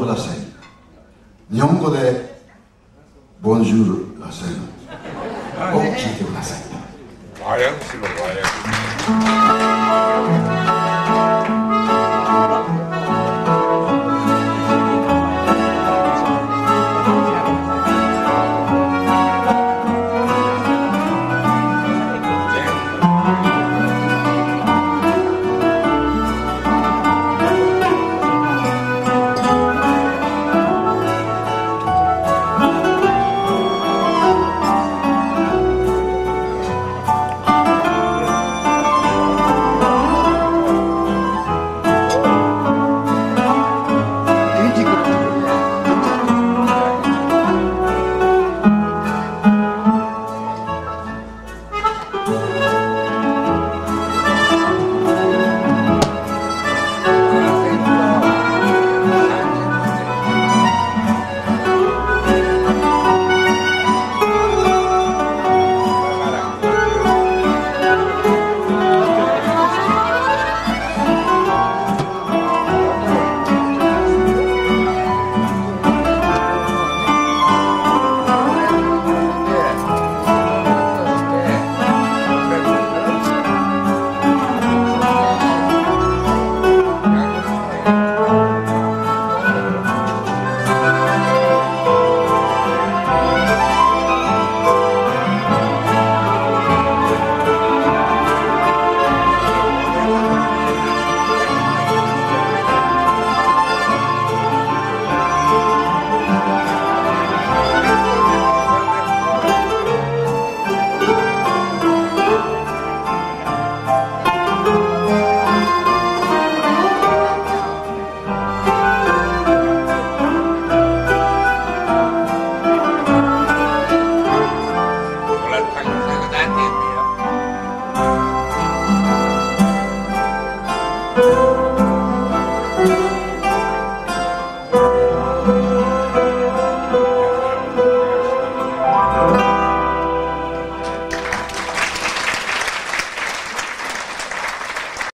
ください。日本語で「ボンジュール」を聞いてください。